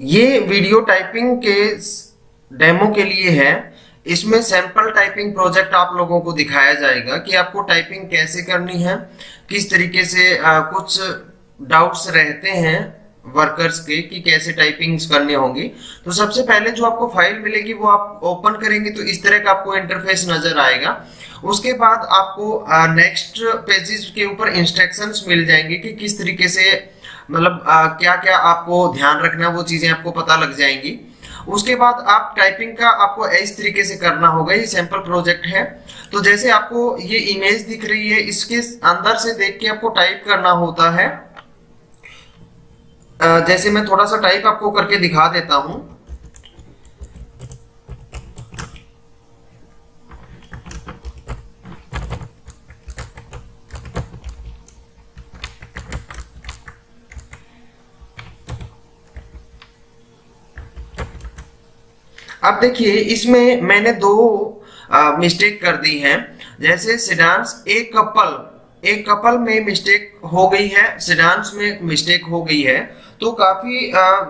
ये video typing के demo के लिए है। इसमें सैंपल टाइपिंग प्रोजेक्ट आप लोगों को दिखाया जाएगा कि आपको टाइपिंग कैसे करनी है किस तरीके से आ, कुछ डाउट्स रहते हैं वर्कर्स के कि कैसे टाइपिंग करनी होंगी। तो सबसे पहले जो आपको फ़ाइल मिलेगी वो आप ओपन करेंगे तो इस तरह का आपको इंटरफेस नज़र आएगा। उसके बाद आपको नेक्स्ट पेजेस के ऊपर इंस्ट्रक्शंस मिल जाएँगे कि किस तरीके से मतलब क्या क्या आपको ध्यान रखना वो चीज़ें आपको पता लग जाएँगी। उसके बाद आप टाइपिंग का आपको इस तरीके से करना होगा, ये सैंपल प्रोजेक्ट है। तो जैसे आपको ये इमेज दिख रही है, इसके अंदर से देख के आपको टाइप करना होता है। जैसे मैं थोड़ा सा टाइप आपको करके दिखा देता हूँ। अब देखिए इसमें मैंने दो मिस्टेक कर दी है। जैसे सिडांस ए कपल। एक कपल में मिस्टेक हो गई है सिडांस में मिस्टेक हो गई है तो काफ़ी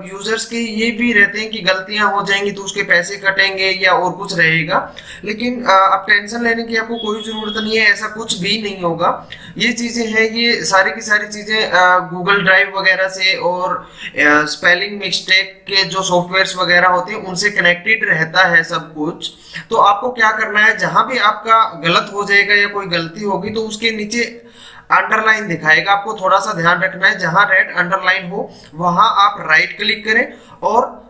यूज़र्स के ये भी रहते हैं कि गलतियाँ हो जाएँगी तो उसके पैसे कटेंगे या और कुछ रहेगा। लेकिन अब टेंशन लेने की आपको कोई ज़रूरत नहीं है, ऐसा कुछ भी नहीं होगा। ये चीज़ें हैं, ये सारी की सारी चीज़ें गूगल ड्राइव वगैरह से और स्पेलिंग मिस्टेक के जो सॉफ्टवेयर वगैरह होते हैं, उनसे कनेक्टेड रहता है सब कुछ। तो आपको क्या करना है, जहाँ भी आपका गलत हो जाएगा या कोई गलती होगी तो उसके नीचे अंडरलाइन दिखाएगा आपको, थोड़ा सा ध्यान रखना है, जहाँ रेड अंडरलाइन हो, वहाँ आप राइट क्लिक करें और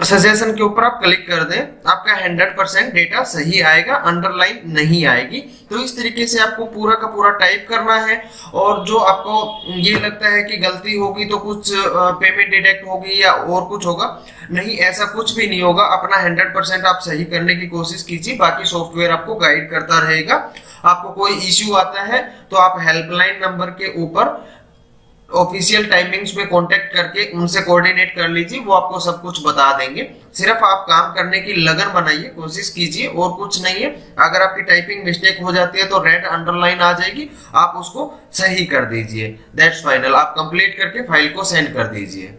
सजेशन के ऊपर आप क्लिक कर दें, आपका 100 परसेंट डेटा सही आएगा अंडरलाइन नहीं आएगी। तो इस तरीके से आपको पूरा का पूरा टाइप करना है और जो आपको ये लगता है कि गलती होगी तो कुछ पेमेंट डिडेक्ट होगी या और कुछ होगा। नहीं, ऐसा कुछ भी नहीं होगा। अपना 100 परसेंट आप सही करने की कोशिश कीजिए, बाकी सॉफ्टवेयर आपको गाइड करता रहेगा। आपको कोई इश्यू आता है तो आप हेल्पलाइन नंबर के ऊपर ऑफिशियल टाइमिंग्स में कांटेक्ट करके उनसे कोऑर्डिनेट कर लीजिए, वो आपको सब कुछ बता देंगे। सिर्फ़ आप काम करने की लगन बनाइए, कोशिश कीजिए, और कुछ नहीं है। अगर आपकी टाइपिंग मिस्टेक हो जाती है तो रेड अंडरलाइन आ जाएगी, आप उसको सही कर दीजिए। दैट्स फाइनल आप कंप्लीट करके फ़ाइल को सेंड कर दीजिए।